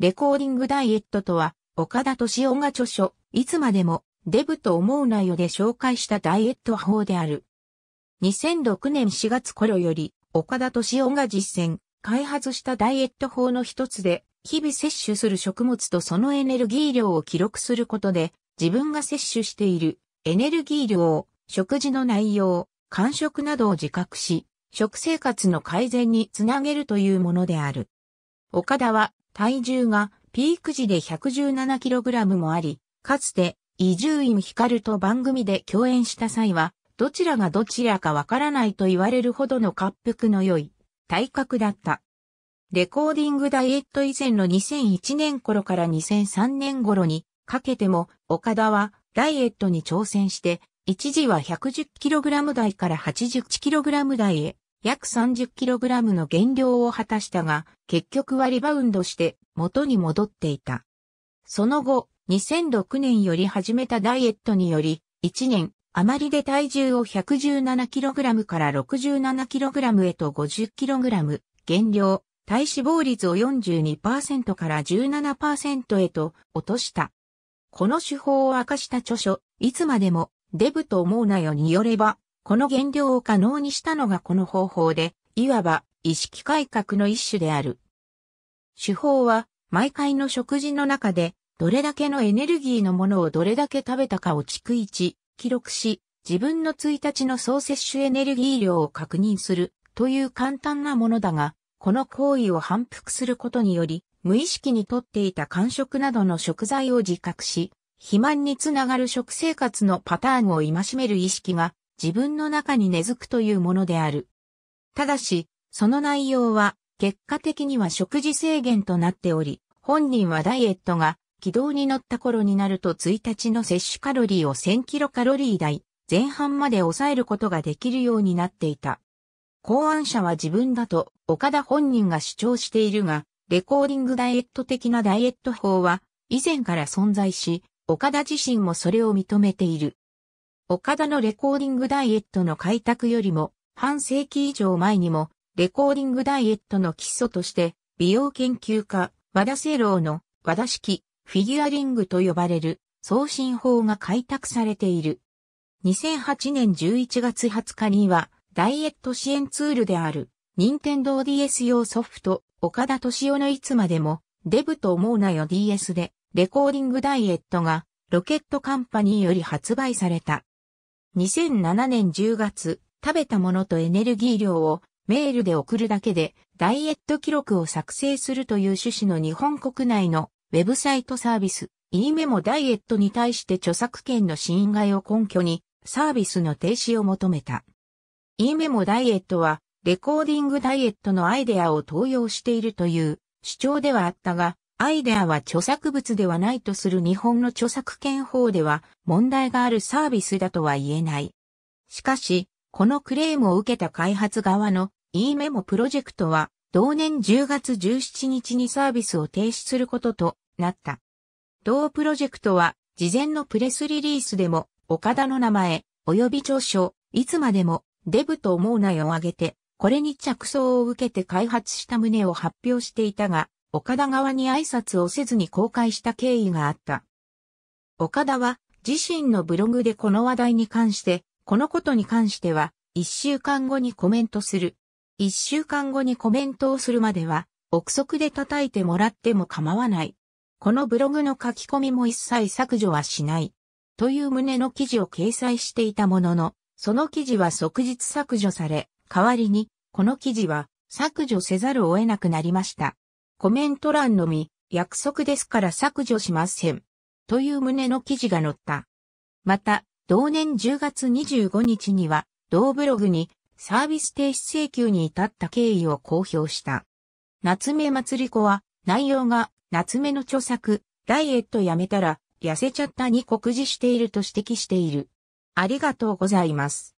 レコーディングダイエットとは、岡田敏夫が著書、いつまでも、デブと思うなよで紹介したダイエット法である。2006年4月頃より、岡田敏夫が実践、開発したダイエット法の一つで、日々摂取する食物とそのエネルギー量を記録することで、自分が摂取しているエネルギー量、食事の内容、感触などを自覚し、食生活の改善につなげるというものである。岡田は体重がピーク時で 117kg もあり、かつて伊集院光と番組で共演した際は、どちらがどちらかわからないと言われるほどの滑腹の良い体格だった。レコーディングダイエット以前の2001年頃から2003年頃にかけても岡田はダイエットに挑戦して一時は 110kg 台から 81kg 台へ約 30kg の減量を果たしたが、結局はリバウンドして元に戻っていた。その後、2006年より始めたダイエットにより、1年余りで体重を 117kg から 67kg へと 50kg 減量、体脂肪率を42%から17%へと落とした。この手法を明かした著書、いつまでもデブと思うなよによれば、この減量を可能にしたのがこの方法で、いわば意識改革の一種である。手法は、毎回の食事の中で、どれだけのエネルギーのものをどれだけ食べたかを逐一、記録し、自分の1日の総摂取エネルギー量を確認するという簡単なものだが、この行為を反復することにより、無意識にとっていた感触などの食材を自覚し、肥満につながる食生活のパターンを戒める意識が自分の中に根付くというものである。ただし、その内容は結果的には食事制限となっており、本人はダイエットが軌道に乗った頃になると1日の摂取カロリーを1000キロカロリー台前半まで抑えることができるようになっていた。考案者は自分だと岡田本人が主張しているが、レコーディングダイエット的なダイエット法は以前から存在し、岡田自身もそれを認めている。岡田のレコーディングダイエットの開拓よりも半世紀以上前にもレコーディングダイエットの基礎として美容研究家和田聖郎の和田式フィギュアリングと呼ばれる送信法が開拓されている。2008年11月20日にはダイエット支援ツールである任天堂 DS 用ソフト岡田敏夫のいつまでもデブと思うなよ DS でレコーディングダイエットがロケットカンパニーより発売された。2007年10月、食べたものとエネルギー量をメールで送るだけでダイエット記録を作成するという趣旨の日本国内のウェブサイトサービス、e メモダイエットに対して著作権の侵害を根拠にサービスの停止を求めた。e メモダイエットはレコーディングダイエットのアイデアを投用しているという主張ではあったが、アイデアは著作物ではないとする日本の著作権法では問題があるサービスだとは言えない。しかし、このクレームを受けた開発側の e メモプロジェクトは同年10月17日にサービスを停止することとなった。同プロジェクトは事前のプレスリリースでも岡田の名前及び著書いつまでもデブと思うなよを挙げてこれに着想を受けて開発した旨を発表していたが岡田側に挨拶をせずに公開した経緯があった。岡田は自身のブログでこの話題に関して、このことに関しては、一週間後にコメントする。一週間後にコメントをするまでは、憶測で叩いてもらっても構わない。このブログの書き込みも一切削除はしない。という旨の記事を掲載していたものの、その記事は即日削除され、代わりに、この記事は削除せざるを得なくなりました。コメント欄のみ、約束ですから削除しません。という旨の記事が載った。また、同年10月25日には、同ブログにサービス停止請求に至った経緯を公表した。夏目祭り子は、内容が夏目の著作、ダイエットやめたら、痩せちゃったに告示していると指摘している。ありがとうございます。